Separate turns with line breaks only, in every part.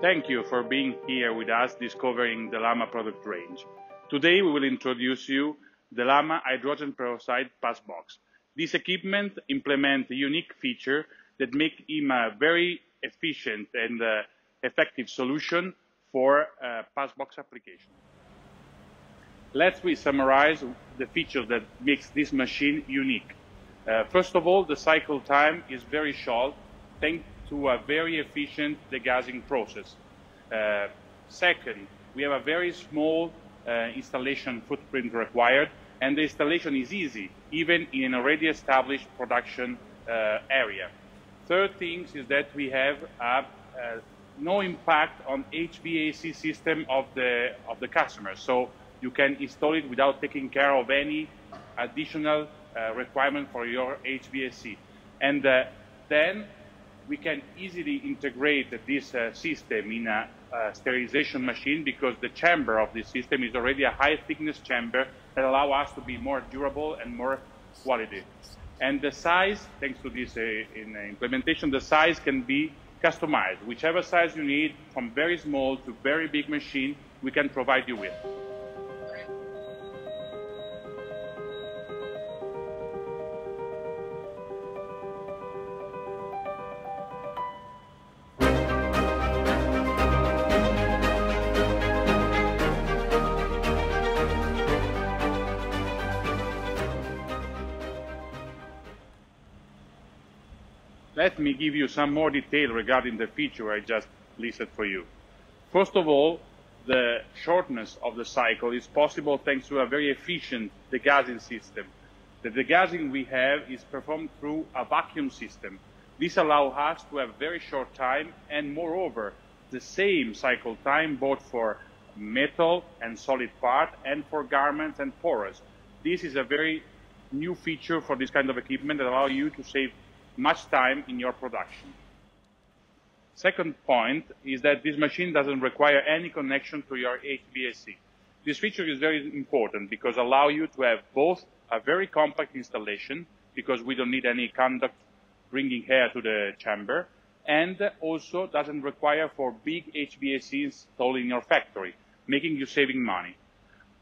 Thank you for being here with us discovering De Lama product range. Today we will introduce you De Lama hydrogen peroxide pass box. This equipment implements a unique feature that make him a very efficient and uh, effective solution for uh, pass box application. Let's we summarize the features that makes this machine unique. Uh, first of all, the cycle time is very short thanks to a very efficient degassing process. Uh, second, we have a very small uh, installation footprint required and the installation is easy even in an already established production uh, area. Third thing is that we have a, no impact on HVAC system of the, of the customer. So you can install it without taking care of any additional uh, requirement for your HVAC. And uh, then we can easily integrate this uh, system in a, a, sterilization machine because the chamber of this system is already a high thickness chamber that allow us to be more durable and more quality. And the size, thanks to this uh, in, uh, implementation, the size can be customized. Whichever size you need, from very small to very big machine, we can provide you with. Let me give you some more detail regarding the feature I just listed for you. First of all, the shortness of the cycle is possible thanks to a very efficient degassing system. The degassing we have is performed through a vacuum system. This allows us to have very short time and moreover the same cycle time both for metal and solid part and for garments and porous. This is a very new feature for this kind of equipment that allows you to save much time in your production. Second point is that this machine doesn't require any connection to your HVAC. This feature is very important because allow you to have both a very compact installation because we don't need any conduct bringing air to the chamber and also doesn't require for big HVAC installed in your factory, making you saving money.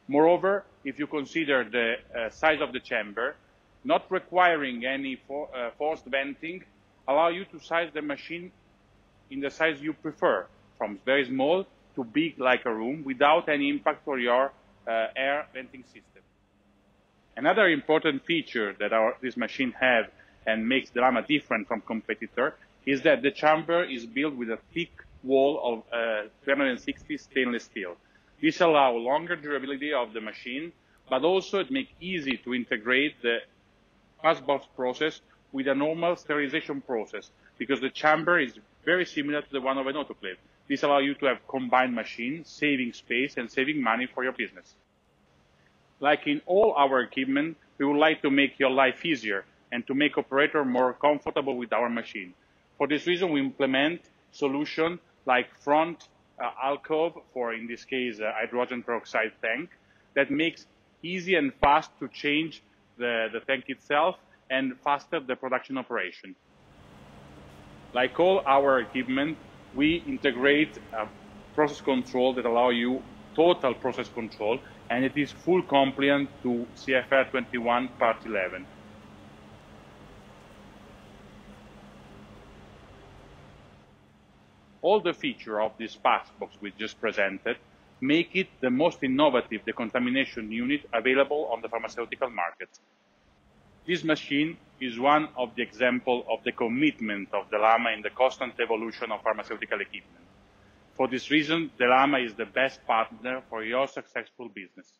Moreover, if you consider the uh, size of the chamber, not requiring any for, uh, forced venting, allow you to size the machine in the size you prefer, from very small to big like a room, without any impact on your uh, air venting system. Another important feature that our, this machine has and makes De Lama different from competitor is that the chamber is built with a thick wall of uh, 316 stainless steel. This allows longer durability of the machine, but also it makes easy to integrate the box process with a normal sterilization process because the chamber is very similar to the one of an autoclave. This allows you to have combined machines, saving space and saving money for your business. Like in all our equipment, we would like to make your life easier and to make operator more comfortable with our machine. For this reason, we implement solutions like front uh, alcove for, in this case, a hydrogen peroxide tank that makes easy and fast to change the, the tank itself and faster the production operation. Like all our equipment, we integrate a process control that allow you total process control and it is full compliant to CFR 21 part 11. All the features of this box we just presented make it the most innovative decontamination unit available on the pharmaceutical market. This machine is one of the examples of the commitment of De Lama in the constant evolution of pharmaceutical equipment. For this reason, De Lama is the best partner for your successful business.